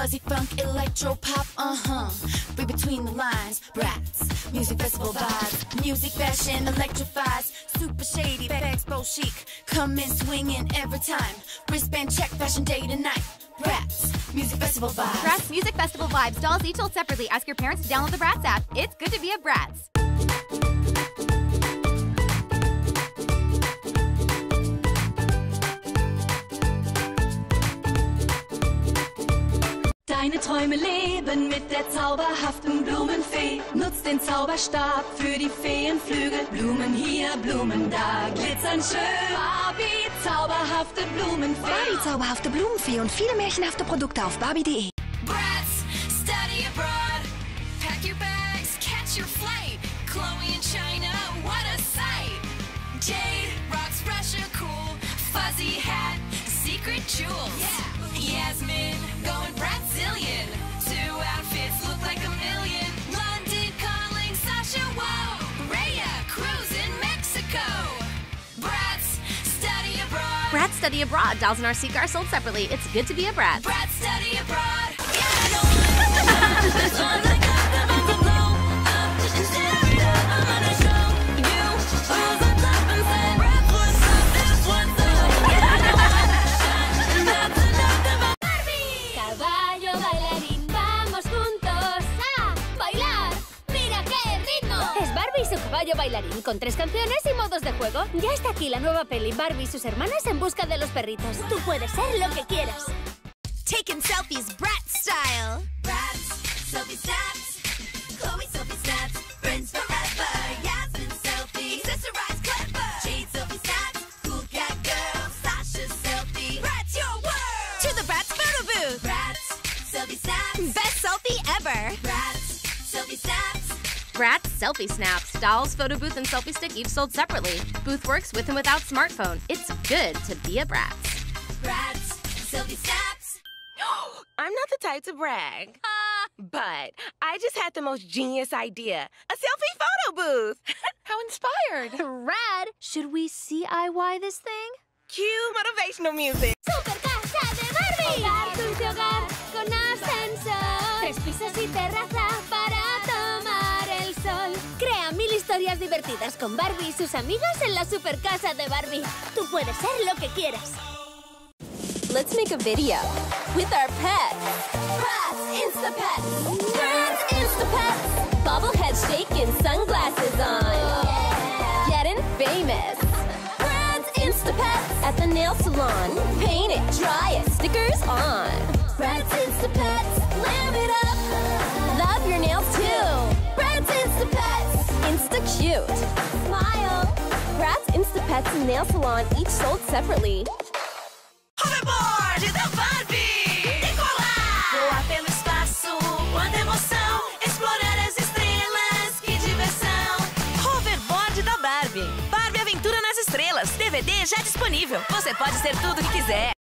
fuzzy funk, electro pop, uh huh. Read between the lines, Bratz, music festival vibes, music fashion electrifies, super shady, fat expo chic, come in swinging every time. Wristband check, fashion day to night. Bratz, music festival vibes. Bratz Music Festival vibes. Dolls each sold separately. Ask your parents to download the Bratz app. It's good to be a Bratz. Deine Träume leben mit der zauberhaften Blumenfee. Nutz den Zauberstab für die Feenflügel. Blumen hier, Blumen da, glitzern schön. Barbie, zauberhafte Blumenfee. Barbie zauberhafte Blumenfee und viele märchenhafte Produkte auf barbie.de. Brats, study abroad. Pack your bags, catch your flight. Chloe in China, what a sight. Jade rocks and cool. Fuzzy hat, secret jewels. Yasmin going Brazilian. Two outfits look like a million. London calling Sasha Wow. Raya Mexico. Bratz, study abroad. Bratz Study Abroad. Dolls and our Seek are sold separately. It's good to be a brat. Bratz, study abroad. Caballo bailarín con tres canciones y modos de juego. Ya está aquí la nueva peli Barbie y sus hermanas en busca de los perritos. Tú puedes ser lo que quieras. Taking selfies, brat style. Brats, selfie snaps. Chloe selfie snaps. Friends forever. Yasmin selfie. Accessorize clever. Jade selfie snaps. Cool cat girl. Sasha selfie. Brat's your word. To the Bratz photo booth. Brats, selfie snaps. Best selfie ever. Brats. Bratz Selfie Snaps. Dolls, photo booth, and selfie stick each sold separately. Booth works with and without smartphone. It's good to be a Bratz. Brats, selfie snaps. I'm not the type to brag. Ah. But I just had the most genius idea a selfie photo booth. How inspired. Rad! Should we CIY this thing? Cue motivational music. ¡Super casa de Barbie! Hogar, dulce hogar con ascensor. Tres pisos y terraza divertidas con Barbie y sus amigas en la super casa de Barbie. Tú puedes ser lo que quieras. Let's make a video with our pets. Bratz Instapets! Bratz Instapets. Bobblehead shaking, sunglasses on. Getting famous. Bratz Instapets. At the nail salon. Paint it, dry it, stickers on. Instapets and nail salon each sold separately. Hoverboard da Barbie. Decolar. Voar pelo espaço, quanta emoção. Explorar as estrelas, que diversão. Hoverboard da Barbie. Barbie Aventura nas Estrelas. DVD já disponível. Você pode ser tudo o que quiser.